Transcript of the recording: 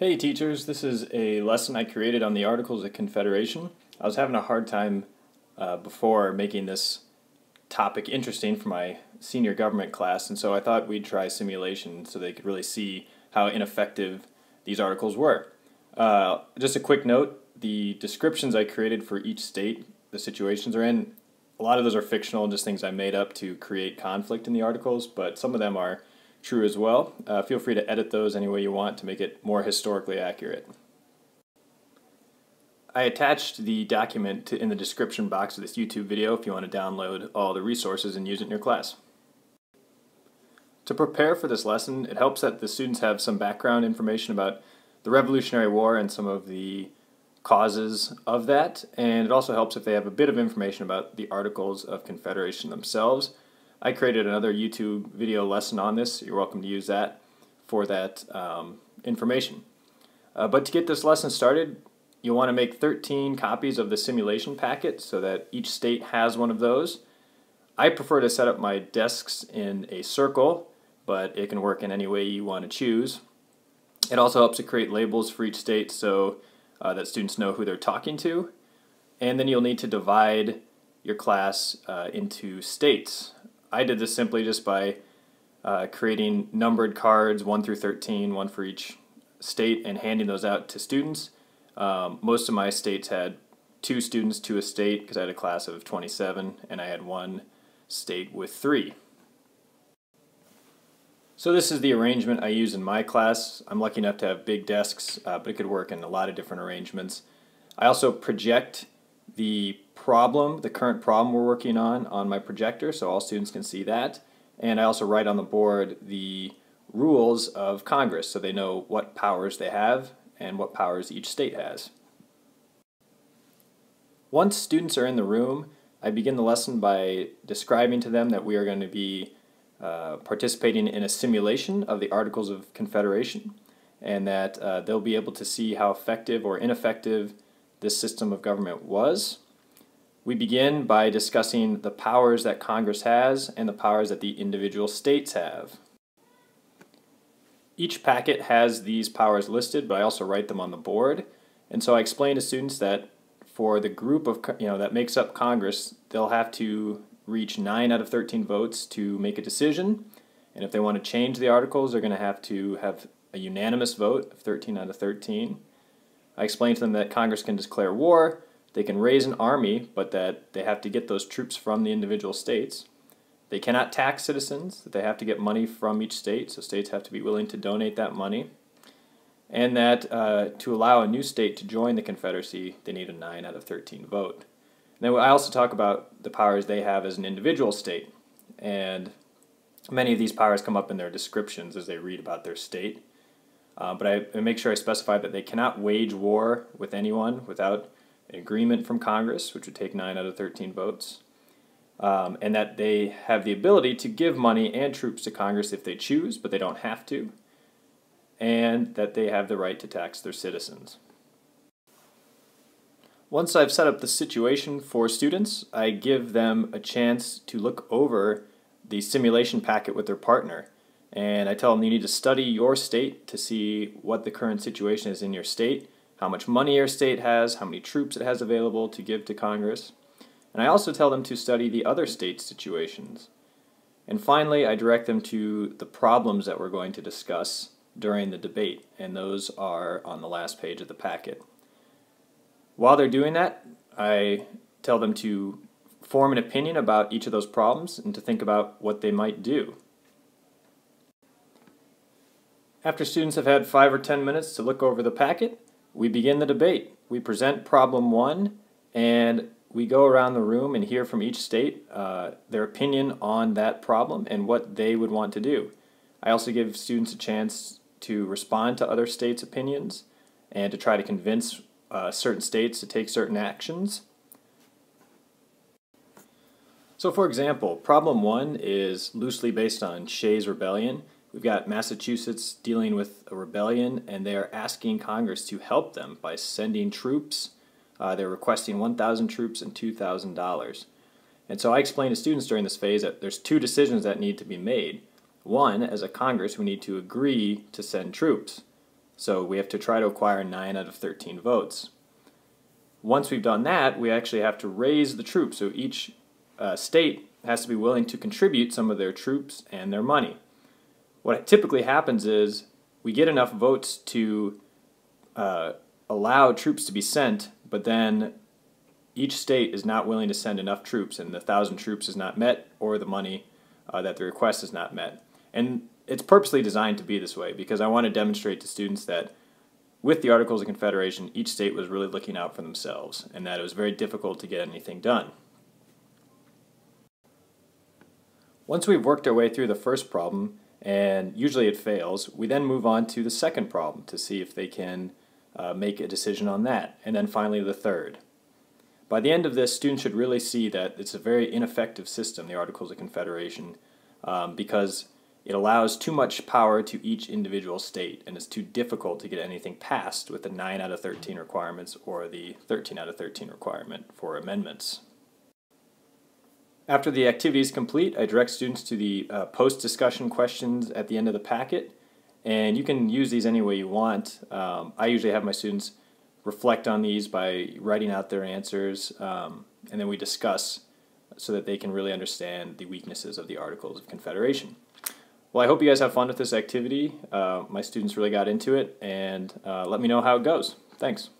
Hey teachers, this is a lesson I created on the Articles of Confederation. I was having a hard time uh, before making this topic interesting for my senior government class, and so I thought we'd try simulation so they could really see how ineffective these articles were. Uh, just a quick note, the descriptions I created for each state the situations are in, a lot of those are fictional, just things I made up to create conflict in the articles, but some of them are true as well. Uh, feel free to edit those any way you want to make it more historically accurate. I attached the document to, in the description box of this YouTube video if you want to download all the resources and use it in your class. To prepare for this lesson, it helps that the students have some background information about the Revolutionary War and some of the causes of that, and it also helps if they have a bit of information about the Articles of Confederation themselves, I created another YouTube video lesson on this. You're welcome to use that for that um, information. Uh, but to get this lesson started, you'll want to make 13 copies of the simulation packet so that each state has one of those. I prefer to set up my desks in a circle, but it can work in any way you want to choose. It also helps to create labels for each state so uh, that students know who they're talking to. And then you'll need to divide your class uh, into states. I did this simply just by uh, creating numbered cards, 1 through 13, one for each state, and handing those out to students. Um, most of my states had two students to a state because I had a class of 27, and I had one state with three. So this is the arrangement I use in my class. I'm lucky enough to have big desks, uh, but it could work in a lot of different arrangements. I also project the problem, the current problem we're working on, on my projector so all students can see that. And I also write on the board the rules of Congress so they know what powers they have and what powers each state has. Once students are in the room, I begin the lesson by describing to them that we are going to be uh, participating in a simulation of the Articles of Confederation and that uh, they'll be able to see how effective or ineffective this system of government was. We begin by discussing the powers that Congress has and the powers that the individual states have. Each packet has these powers listed, but I also write them on the board. And so I explain to students that for the group of you know that makes up Congress, they'll have to reach 9 out of 13 votes to make a decision. And if they want to change the articles, they're going to have to have a unanimous vote of 13 out of 13. I explained to them that Congress can declare war, they can raise an army, but that they have to get those troops from the individual states. They cannot tax citizens, that they have to get money from each state, so states have to be willing to donate that money. And that uh, to allow a new state to join the Confederacy, they need a 9 out of 13 vote. Then I also talk about the powers they have as an individual state. And many of these powers come up in their descriptions as they read about their state. Uh, but I, I make sure I specify that they cannot wage war with anyone without an agreement from Congress, which would take 9 out of 13 votes, um, and that they have the ability to give money and troops to Congress if they choose, but they don't have to, and that they have the right to tax their citizens. Once I've set up the situation for students, I give them a chance to look over the simulation packet with their partner. And I tell them you need to study your state to see what the current situation is in your state how much money your state has, how many troops it has available to give to Congress. And I also tell them to study the other state situations. And finally, I direct them to the problems that we're going to discuss during the debate, and those are on the last page of the packet. While they're doing that, I tell them to form an opinion about each of those problems and to think about what they might do. After students have had five or ten minutes to look over the packet, we begin the debate. We present problem one, and we go around the room and hear from each state uh, their opinion on that problem and what they would want to do. I also give students a chance to respond to other states' opinions and to try to convince uh, certain states to take certain actions. So, for example, problem one is loosely based on Shays' Rebellion. We've got Massachusetts dealing with a rebellion, and they're asking Congress to help them by sending troops. Uh, they're requesting 1,000 troops and $2,000. And so I explain to students during this phase that there's two decisions that need to be made. One, as a Congress, we need to agree to send troops. So we have to try to acquire 9 out of 13 votes. Once we've done that, we actually have to raise the troops. So each uh, state has to be willing to contribute some of their troops and their money. What typically happens is we get enough votes to uh, allow troops to be sent, but then each state is not willing to send enough troops, and the thousand troops is not met, or the money uh, that the request is not met. And it's purposely designed to be this way because I want to demonstrate to students that with the Articles of Confederation, each state was really looking out for themselves, and that it was very difficult to get anything done. Once we've worked our way through the first problem, and usually it fails, we then move on to the second problem to see if they can uh, make a decision on that, and then finally the third. By the end of this, students should really see that it's a very ineffective system, the Articles of Confederation, um, because it allows too much power to each individual state, and it's too difficult to get anything passed with the 9 out of 13 requirements or the 13 out of 13 requirement for amendments. After the activity is complete, I direct students to the uh, post-discussion questions at the end of the packet, and you can use these any way you want. Um, I usually have my students reflect on these by writing out their answers, um, and then we discuss so that they can really understand the weaknesses of the Articles of Confederation. Well, I hope you guys have fun with this activity. Uh, my students really got into it, and uh, let me know how it goes. Thanks.